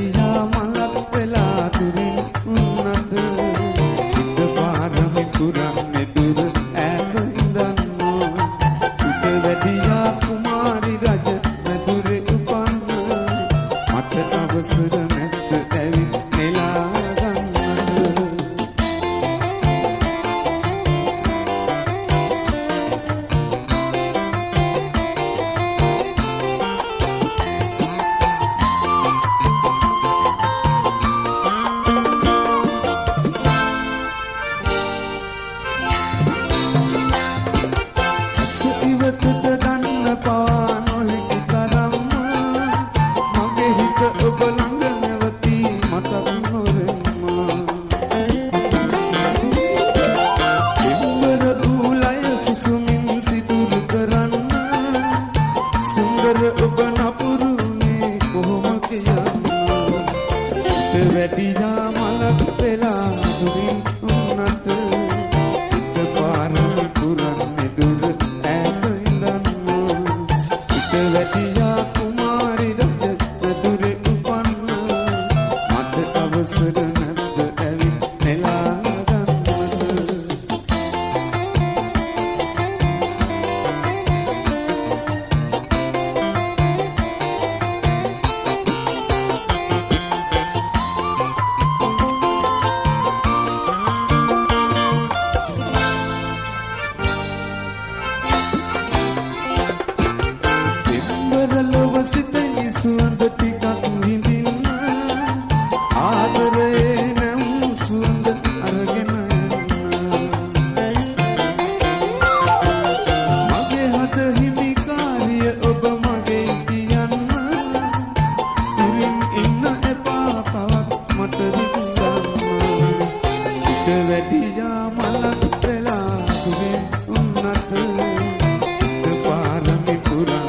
දිහා මලත් වෙලා තුරින් උන්නද හිත පාරමින් පුරන්නේ වැටිලා මලක් වෙලා දුරින් උන්නට හිත පාරල් පුරන්නේ දුර ඈත ඉඳන්න. හිත වැටිලා කුමාරි රජ මధుරේ උපන්න. මට අවසර නැද්ද සුවඳ ටිකක් නිඳින්න ආදරේ නම් සුවඳ අරගෙන මගේ හද හිමිකාරිය ඔබ මගේ කියන්න ඉරින් ඉන්න එපා තවත් මට විඳන්න. ඉත වැඩියා මලක් වෙලා සුවේ උන්නට. පාරමි පුරා